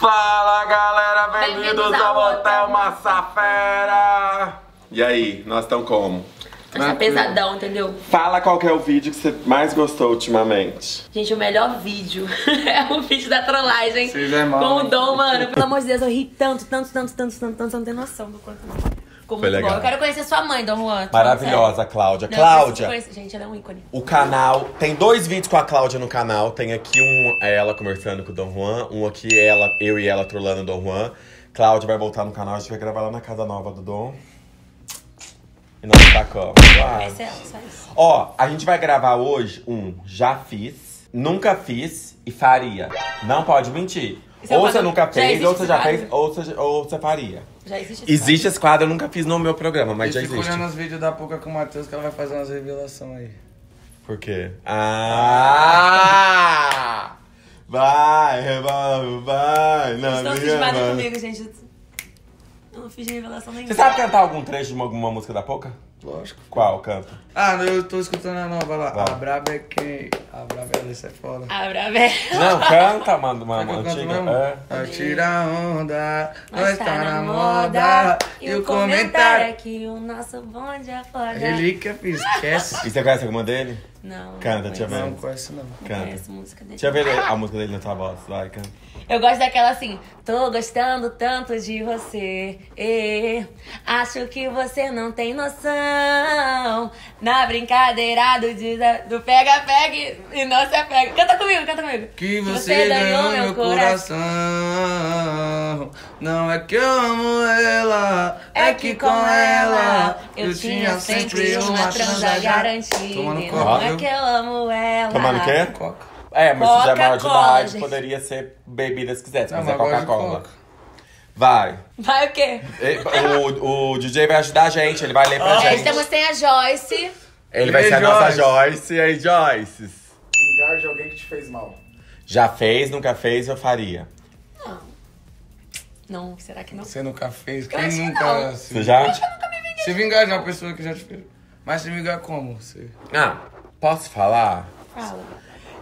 Fala galera, bem-vindos Bem-vindos ao Hotel Massafera! E aí, nós estamos como? Tá pesadão, entendeu? Fala qual que é o vídeo que você mais gostou ultimamente. Gente, o melhor vídeo é o vídeo da trollagem Vocês é mal, com o? Dom, mano. Pelo amor de Deus, eu ri tanto, tanto, tanto, tanto, tanto, tanto, você não tem noção do quanto. Ficou Foi muito legal. bom. Eu quero conhecer sua mãe, Dom Juan. tô Maravilhosa, falando Cláudia. sério. Não, eu Cláudia, Gente, ela é um ícone. o canal. Tem dois vídeos com a Cláudia no canal. Tem aqui um ela conversando com o Dom Juan, um aqui ela, eu e ela trolando o Dom Juan. Cláudia vai voltar no canal, a gente vai gravar lá na casa nova do Dom. E nós tacamos. Claro. Essa é ela, só isso. Ó, a gente vai gravar hoje um já fiz, nunca fiz e faria. Não pode mentir. É ou você já nunca fez, ou você já fez, ou você, ou você faria. Já existe esse Existe esse quadro, eu nunca fiz no meu programa, mas já eu fico existe. olhando os vídeos da Pouca com o Matheus que ela vai fazer umas revelações aí. Por quê? Ah! Vai, revolve, vai. Estão minha cismados comigo, gente. Eu não fiz revelação nenhuma. Você sabe cantar algum trecho de uma, alguma música da Poca? Lógico. Qual? Canta. Ah, eu tô escutando a nova lá. Vai. A Braba é quem? A Braba é Alice é foda. Abra velho. Não, canta, mano, canto antiga. É. Atira a onda, nós tá na moda. E o é comentário. que o nosso bonde é foda. Relíquia, esquece. E você conhece alguma dele? Não. Canta, não deixa eu conheço. ver. Não conhece não. Não Canta. conheço música dele. Deixa eu ver a música dele na sua voz. Vai, canta. Eu gosto daquela assim, tô gostando tanto de você. eh, acho que você não tem noção. Na brincadeira do, desa- do pega-pega e- e não se apega. Canta comigo, canta comigo. Que você, ganhou meu coração. Não é que eu amo ela, é que com ela eu tinha sempre uma transa garantida. Tomando Não coca, é viu? que eu amo ela. Tomando quê? Coca. É, mas se já é maior de Coca-Cola, idade, poderia ser bebida se quiser. Se Não, quiser mas de Coca-Cola. Vai. Vai o quê? O, o DJ vai ajudar a gente, ele vai ler pra gente. estamos sem a Joyce. Ele vai ser a nossa Joyce. E aí, Joyce? Vingar de alguém que te fez mal. Já fez, nunca fez, eu faria. Não. Não, será que não? Você nunca fez? Eu Quem acho que nunca não. se, Você já? se vingar de uma pessoa que já te fez? Mas se vingar como? Você... Ah, posso falar? Fala.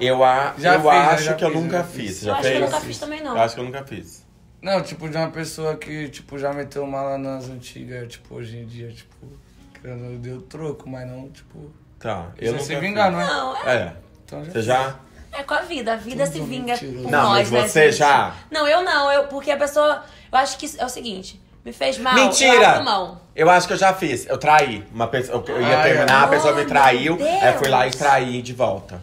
Eu, a, Já eu fiz, acho já que eu fiz, nunca já fiz. fiz. Você Eu já acho que fez? eu nunca fiz também, não. Eu acho que eu nunca fiz. Não, tipo, de uma pessoa que, tipo, já meteu mala nas antigas, tipo, hoje em dia, tipo, querendo, deu troco, mas não, tipo... Tá, eu é nunca se vingar, não é? Não, é, É. Então já Você já? é com a vida. A vida se Tudo vinga mentiroso. por Não, nós, mas né, você gente? já? Não, eu não. Eu, porque a pessoa... Eu acho que é o seguinte. Me fez mal, eu Mentira! mão. Eu acho que eu já fiz. Eu traí. Uma pessoa, eu ia Ai, terminar, a pessoa me traiu. Aí eu fui lá e traí de volta.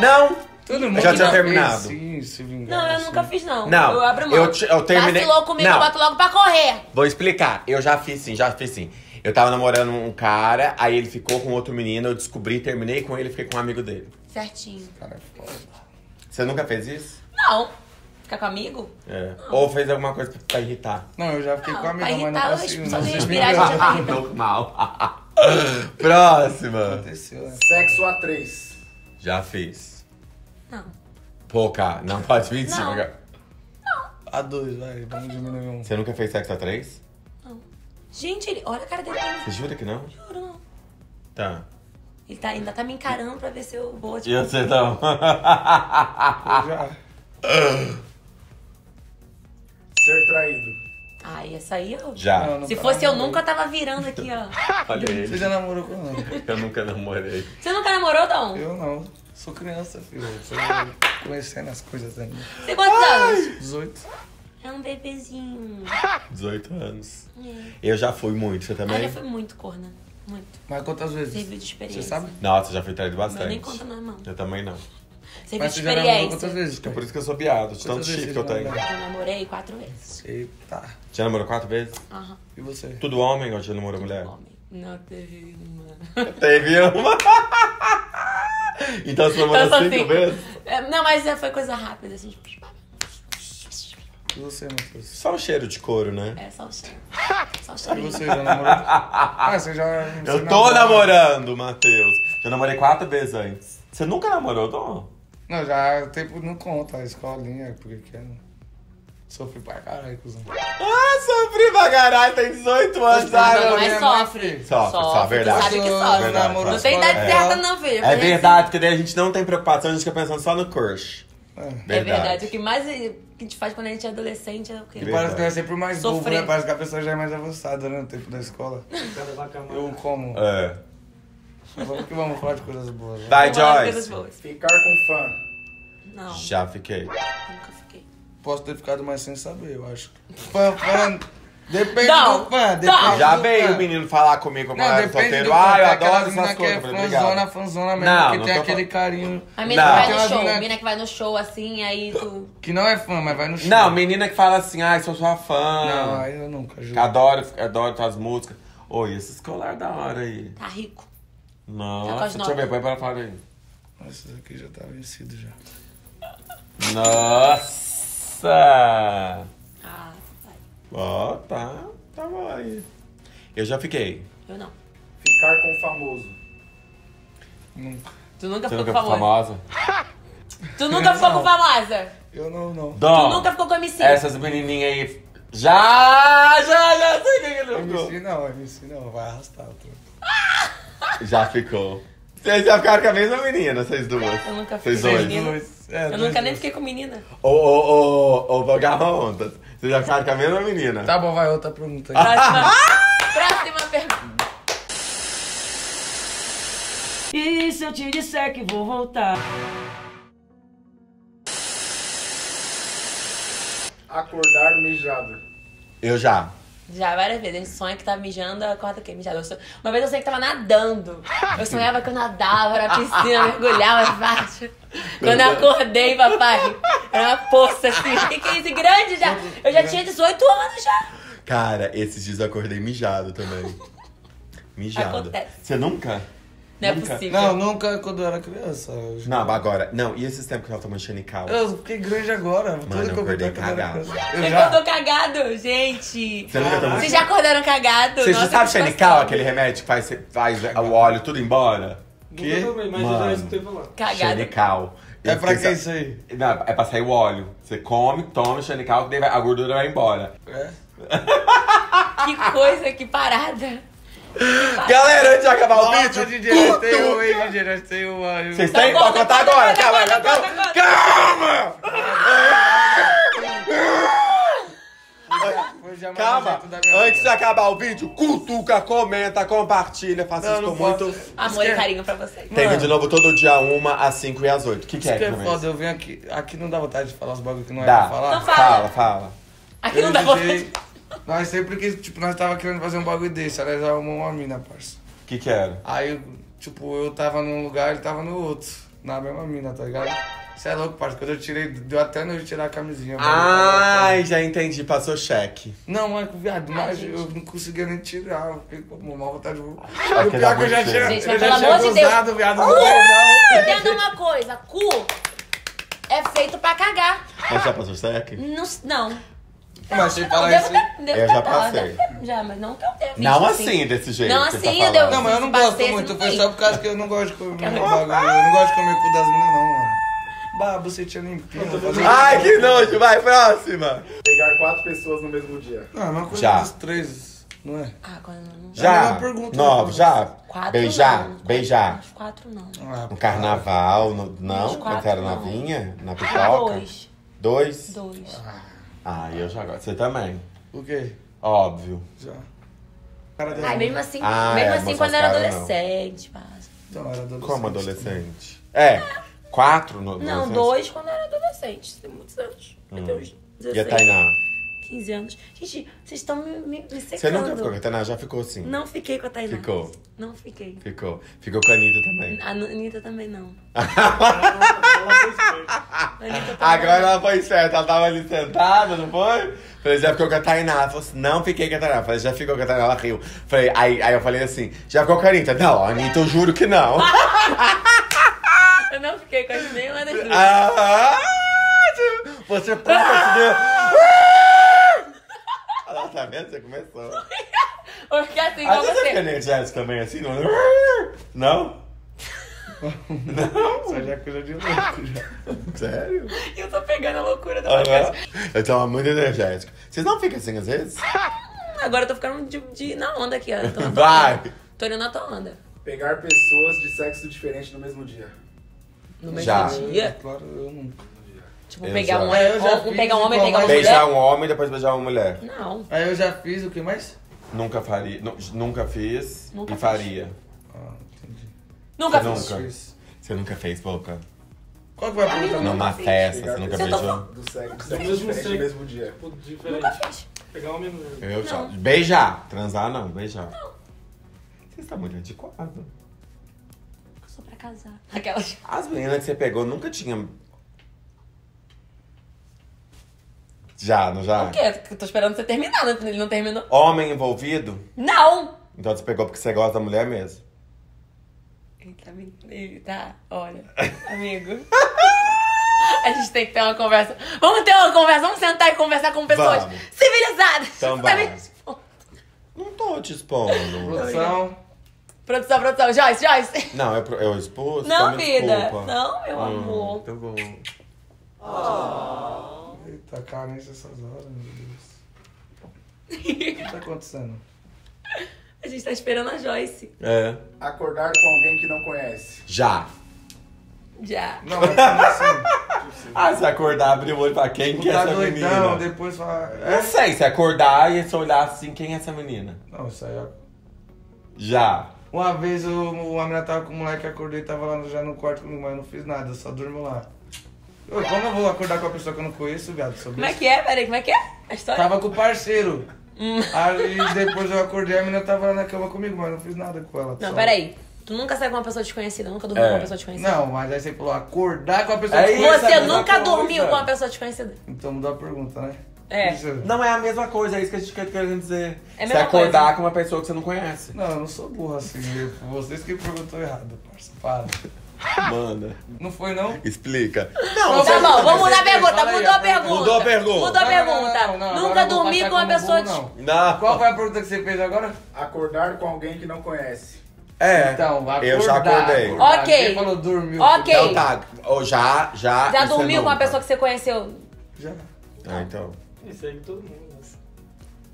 Não! Todo mundo já tinha terminado. Sim, se vingar. Não, eu assim. nunca fiz, não. Não, Eu abro mão. eu te- eu terminei- Vacilou comigo, Não. eu boto logo pra correr. Vou explicar. Eu já fiz sim, já fiz sim. Eu tava namorando um cara, aí ele ficou com outro menino, eu descobri, terminei com ele e fiquei com um amigo dele. Certinho. Cara, foda. Você nunca fez isso? Não. Ficar com amigo? É. Ou fez alguma coisa pra, pra irritar? Não, eu já fiquei Não, com a amiga, mas não irritar, eu consigo. só Não ia se inspirar vingar. de outra vida. Normal. Próxima. Aconteceu, né? Sexo A3. Já fiz. Não. Pô, cara, não pode mentir. Não. cara. A dois, vai, vamos diminuir um. Você nunca fez sexo a três? Gente, ele... Olha a cara dele. Você jura que não? Juro, não. Tá. Ele tá, ainda tá me encarando pra ver se eu vou, tipo... E você não? Já. Ser traído. Ai, essa aí eu... Já. Não, não Se tá fosse eu nunca tava virando aqui, ó. Olha Você ele. já namorou com não? Eu nunca namorei. Você nunca namorou, Dom? Eu não. Sou criança, filho. Tô conhecendo as coisas ainda. Você tem quantos anos? 18. É um bebezinho. 18 anos. É. Eu já fui muito, você Ah, também? já foi muito corna. Muito. Mas quantas vezes? Serviu de experiência. Você sabe? Nossa, já fui traído Não bastante. nem conta não, irmão. Eu também não. Serviu Mas de você já namorou quantas experiência. vezes? É por isso que eu sou biado, de tanto chifre que eu tenho. Eu namorei quatro vezes. Eita. Já namorou quatro vezes? Aham. E você? Tudo homem ou já namorou mulher? Homem. Não teve uma. Teve uma. então você namorou cinco assim. vezes? É, Não, mas é, foi coisa rápida, assim. tipo, E você, Matheus? Só o cheiro de couro, né? É só o cheiro. Só o E cheiro. você já namorou? Ah, você já. você Eu tô namora- namorando, Matheus. Já namorei quatro vezes antes. Você nunca namorou, Dom? Não, já tempo não conta, a escolinha, porque que é. Sofri pra caralho, cuzão. Ah, sofri pra caralho, tem 18 anos. Não, meu mas Deus. sofre. Sofre, só, verdade. Sabe que sofre. Verdade. Não tem idade dela. certa, não, filho. É verdade, porque daí a gente não tem preocupação, a gente fica pensando só no crush. É. É verdade. O que mais que a gente faz quando a gente é adolescente é o quê? E parece que é sempre mais bobo, Sofrer. né? Parece que a pessoa já é mais avançada, né? No tempo da escola. Eu como. É. Vamos que vamos falar de coisas boas. né? Vai, Joyce. Ficar com fã. Não, Já fiquei. nunca fiquei. Posso ter ficado mais sem saber, eu acho. Fã, fã. Depende Não, do fã. não. Depende Já do veio fã. o menino falar comigo como Não, era solteiro. do fã. Ah, eu adoro essas que é coisas. Obrigado. fãzona, fãzona mesmo, Não, que não tem aquele falando- carinho. A mina Não. que vai no show, mina- mina que vai no show assim, aí tu. Que não é fã, mas vai no show. Não, menina que fala assim, ai, sou sua fã. Não, aí eu nunca, juro. Que adoro, adoro tuas músicas. Oi, esse escolar da hora aí. Tá rico. Nossa, quase deixa eu ver, põe pra fora aí. Nossa, isso aqui já tá vencido já. Nossa! Ah, vai. Ó, tá, tá bom aí. Eu já fiquei. Eu não. Ficar com famoso. Nunca. Tu nunca Você ficou nunca com foi famosa. famosa? Tu nunca ficou com famosa. Eu não, não. Dom, Tu nunca ficou com MC. essas menininhas aí... Já, já, já sei quem ele ficou. MC não, MC não, vai arrastar. o tronco. Já ficou. Vocês já ficaram com a mesma menina, vocês duas. Eu nunca Vocês fiquei com dois. menina. É, Eu dois, nunca nem fiquei com menina. Ô, ô, ô, ô, vagabundas. Vocês já ficaram com a mesma menina. Tá bom, vai outra pergunta aí. Próxima, próxima pergunta. E se eu te disser que vou voltar? Acordar mijado. Eu já. Já várias vezes. Gente sonha que tá mijando, acorda o quê? Mijado. Eu sonho- Uma vez eu sonhei que tava nadando. Eu sonhava que eu nadava na piscina, mergulhava embaixo. Quando eu acordei, papai, era uma poça assim. O que, que é isso? Grande já. Eu já tinha 18 anos já. Cara, esses dias eu acordei mijado também. Mijado. Acontece. Você nunca? Não é Nunca. possível. Não, nunca quando eu era criança. eu juro. Não, agora. Não, e esses tempos que ela tomou xenical? Eu fiquei grande agora. Tudo eu que eu acordei quando eu era cagado. criança. Eu Você já. acordou cagado, gente. Você nunca tomou Vocês já acordaram cagado? Você já Nossa, sabe que xenical, situação. aquele remédio que faz, faz o óleo tudo embora? Que? Mas eu já Mano. escutei falar. Cagado. Xenical. É Eu pra fiquei que sa- isso aí? Não, é pra sair o óleo. Você come, toma xenical, que daí vai- a gordura vai embora. É? Que coisa, que parada. Galera, antes de acabar o Nossa, vídeo, DJ, tem um, hein, DJ, nós tem uma. vocês têm? Pode contar conta, agora. Calma, calma. Calma! Calma! Antes de acabar o vídeo, cutuca, comenta, compartilha, faça isso com muito. Amor e carinho pra vocês. Tem vídeo novo todo dia, uma, às 5 e às 8. O que, que é Isso que é foda, eu venho aqui. Aqui não dá vontade de falar os bagulho que não é Dá. pra falar. Então fala. Fala, fala. Aqui Eu não dá vontade. Nós sempre que, tipo, nós tava querendo fazer um bagulho desse, aliás, arrumou uma mina, parça. O que que era? Aí, tipo, eu tava num lugar, ele tava no outro. Na mesma mina, tá ligado? Você é louco, parça. Quando eu tirei, deu até nojo de tirar a camisinha. Ai, já entendi, passou cheque. Não, mas, viado, mas eu não conseguia nem tirar. Eu fiquei com uma vontade de. O Aquele pior é que eu já amor tinha, Gente, eu mas já pelo tinha amor de Deus. gozado, viado. Não foi, não. Entenda uma coisa, cu é feito pra cagar. Mas já passou cheque? Não. não. Mas você Não, fala devo isso. Eu já passei. ter- Já, mas não que eu tenha visto. Não assim, desse jeito. Não que você assim, tá eu falando. Não, mas eu não Se gosto batesse, muito. não Foi tem. só por causa que eu não gosto de comer bagulho. Eu não gosto de comer cu das minas, não, mano. Bah, bucetinha limpinha. Ai, que nojo, vai, próxima. Pegar quatro pessoas no mesmo dia. Não, é uma coisa Já. dos três, não é? Ah, quando não. É Já. mesma pergunta, Nove, né? já. Quatro Beijar, não. beijar. Os quatro não. Ah, No carnaval, no- não? Uns Quando quatro, era não. novinha? Na pipoca? Dois. Dois? Dois. Ah, eu já gosto. Você também. O quê? Óbvio. Já. Cara dela. Ai, mesmo assim, Ah, mesmo é, assim quando eu era caras, não. adolescente, passa. Então, era adolescente. Como adolescente? É. Quatro no Não, adolescente? dois quando eu era adolescente. Tem muitos anos. Eu tenho uns E a 16, Tainá? 15 anos. Gente, vocês estão me, me, me secando. Você nunca ficou com a Tainá? Já ficou sim. Não fiquei com a Tainá. Ficou. Não fiquei. Ficou. Ficou com a Anitta também. A Anitta também não. A Anitta Agora ela foi certa, ela tava ali sentada, não foi? Falei, já ficou com a Tainá. Ela falou assim, não fiquei com a Tainá. Falei, já ficou com a Tainá, ela riu. Falei, aí, aí eu falei assim, já ficou com a Anitta? Não, a Anitta eu juro que não. Eu não fiquei com nenhuma das duas. ah, você pode, né? Ela tá vendo? Você começou. Porque assim, Ah, igual você fica você. energético também assim? Não? Não? Isso já é coisa de louco, já. Sério? Eu tô pegando a loucura da podcast. Eu tava muito energético. Vocês não ficam assim às vezes? Agora eu tô ficando de, de- na onda aqui, ó. Tô Vai! Tô indo na tua onda. Pegar pessoas de sexo diferente no mesmo dia. No mesmo Já. dia. Claro, eu nunca. Tipo, Eu pegar já. um, É, eu já fiz pegar um homem e pegar uma mas- Beijar mulher. um homem e depois beijar uma mulher. Não. Aí eu já fiz o que mais? Nunca faria. nu- nunca fiz Nunca e fiz. faria. Ah, entendi. Nunca Você fiz. nunca? Fiz. Você nunca fez, Boca? Qual que vai a pergunta? Amigo, Numa fiz. festa, você nunca Você tá beijou? Do sexo, do mesmo diferente sexo. no mesmo dia. Tipo, Nunca diferente. fiz. Pegar homem e mulher. Eu já. Não. Beijar. Transar não, beijar. Você está muito antiquado. Eu sou pra casar. Aquelas. As meninas que você pegou nunca tinham. Já, não já? O quê? Eu tô esperando você terminar, né? Ele não terminou. Homem envolvido? Não! Então você pegou porque você gosta da mulher mesmo. Eita, amigo. Eita, olha. Amigo. A gente tem que ter uma conversa. Vamos ter uma conversa, vamos sentar e conversar com pessoas Vamos. civilizadas. Então tá me expondo. Não tô te expondo. Produção. Produção, produção. Joyce, Joyce. Não, eu, eu expus? Não, então me vida. desculpa. Não, meu Hum, amor. Tá bom. Eita, carência essas horas, meu Deus. O que tá acontecendo? A gente tá esperando a Joyce. É. Acordar com alguém que não conhece. Já. Já. Não, mas como assim? Ah, se acordar, abrir o olho pra quem que é Tá essa doidão, menina? depois fala. Não É? sei, se acordar e se olhar assim, quem é essa menina? Não, isso aí, ó. Já. Uma vez o, o a menina tava com o moleque, acordei, tava lá no- já no quarto comigo, mas eu não fiz nada, eu só durmo lá. Eu, como eu vou acordar com uma pessoa que eu não conheço, viado? Sobre Como é que é? Peraí, como é que é? A história? Tava com o parceiro. Aí depois eu acordei, a menina tava lá na cama comigo, mas eu não fiz nada com ela. Não, só- peraí. Tu nunca sai com uma pessoa desconhecida, nunca dormiu É. com uma pessoa desconhecida. Não, mas aí você falou acordar com a pessoa É desconhecida, Você é a nunca coisa. dormiu com uma pessoa desconhecida. Então mudou a pergunta, né? É. Isso. Não é a mesma coisa, é isso que a gente quer querendo dizer. É a se mesma acordar coisa. com uma pessoa que você não conhece. Não, eu não sou burro assim. eu- Vocês que perguntou errado, parça. Para. Manda. Não foi, não? Explica. Não, Tá bom, vamos mudar a pergunta. Mudou a pergunta. Mudou a pergunta. Mudou a Não, não, não, pergunta. não, não, Nunca dormi com uma pessoa des- não. Não. Qual foi a pergunta que você fez agora? Acordar com alguém que não conhece. É. Então, acordar. eu já acordei. acordar. Ok. Você falou dormiu. Ok. Então tá. Ou já, já. Já é dormiu com uma pessoa que você conheceu? Já. Ah, então. Isso aí todo mundo.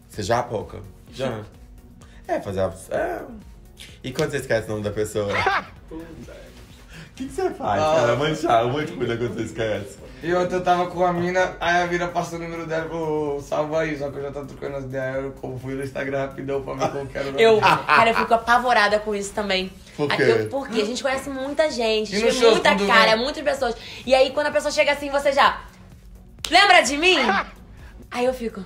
Você já, pouca? Já. É, fazer a... É. E quando você esquece o nome da pessoa? Puta. O que, que você faz, Ah. cara? Manchar, muito cuida quando você esquece. E ontem eu tava com a mina, aí a mina passou o número dela e falou, salva aí, só que eu já tô trocando as ideias. Eu como fui no Instagram rapidão pra ver qual que era o nome Eu, cara, eu fico apavorada com isso também. Por quê? Eu- porque a gente conhece muita gente, gente show, muita cara, vem? muitas pessoas. E aí, quando a pessoa chega assim, você já. Lembra de mim? Aí eu fico.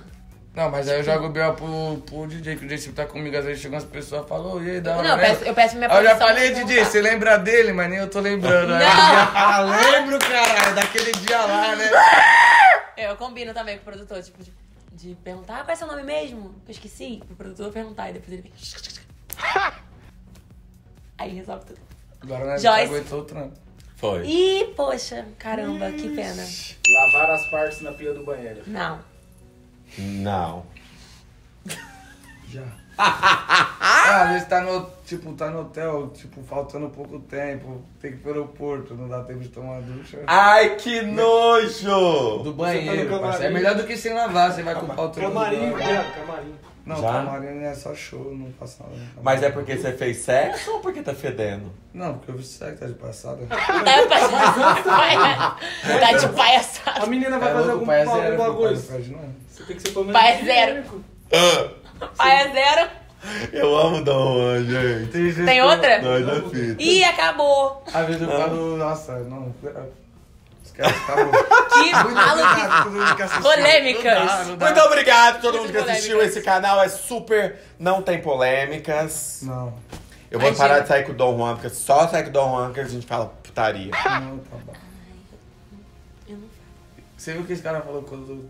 Não, mas aí eu jogo o B.O. pro, pro DJ, que o DJ sempre tá comigo. Às vezes chegam as pessoas e falam, e aí, hora, Não, eu né? peço, eu peço minha Aí eu já produção falei, DJ, você lembra dele, mas nem eu tô lembrando. Aí Não. já fala, lembro, caralho, daquele dia lá, né? Eu combino também com o produtor, tipo, de, de perguntar, ah, qual é seu nome mesmo? Eu esqueci. O produtor perguntar e depois ele vem. Aí resolve tudo. Agora nós Joyce. aguentou o trampo. Foi. Ih, poxa, caramba, que pena. Lavar as partes na pia do banheiro. Não. Não. Já. Ah, às vezes tá no, tipo, tá no hotel, tipo, faltando pouco tempo, tem que ir pro aeroporto, não dá tempo de tomar ducha. Ai, que nojo! Do Você banheiro, tá. É melhor do que sem lavar, você vai com todo Camarim, viado, camarim. Não, Já? camarim é só show, não passa nada. Mas é porque você fez sexo ou porque tá fedendo? Não, porque eu vi sexo tá de passada. Tá palhaçada. Tá de A palhaçada. menina vai É fazer algum, é algum bagulho. Você tem que ser pelo menos. Pai zero. Pai é zero. Eu amo Dom Juan, gente. Tem, vezes Tem outra? Nós da fita. Ih, acabou. Às vezes eu falo, nossa, não. Esquece, acabou. Que assistiu. Polêmicas. Não dá, não dá. Muito obrigado a todo mundo que assistiu. Esse canal é super. Não tem polêmicas. Não, Eu vou Imagina. parar de sair com o Dom Juan, porque só sair com o Dom Juan que a gente fala putaria. não, tá bom. Eu não Você viu o que esse cara falou quando.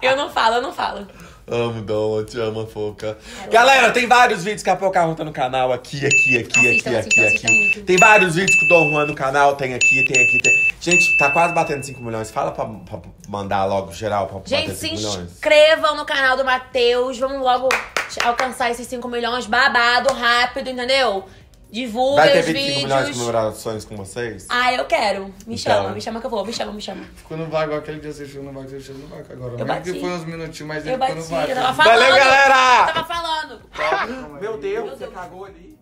Eu não falo, eu não falo. Amo, Dom, te amo, Foca. Galera, tem vários vídeos que a Pocahontas tá no canal, aqui, aqui, aqui, aqui, assistam, aqui, assistam aqui. Tem vários vídeos com o Dom Juan no canal, tem aqui, tem aqui, tem... Gente, tá quase batendo 5 milhões. Fala pra, pra mandar logo geral pra Gente, bater se 5 milhões. inscrevam no canal do Matheus. Vamos logo alcançar esses 5 milhões babado, rápido, entendeu? Divulga Vai ter os 25 milhões de vídeos. comemorações com vocês? Ah, eu quero. Me Então. chama, me chama que eu vou. Me chama, me chama. Ficou no vago aquele dia você chegou no vago, você chegou no vago agora. Eu Mesmo que bati. foi uns minutinhos, mas Eu ele ficou bati, no vago. eu tava falando. Valeu, galera! Eu tava falando. Meu Deus, você cagou ali.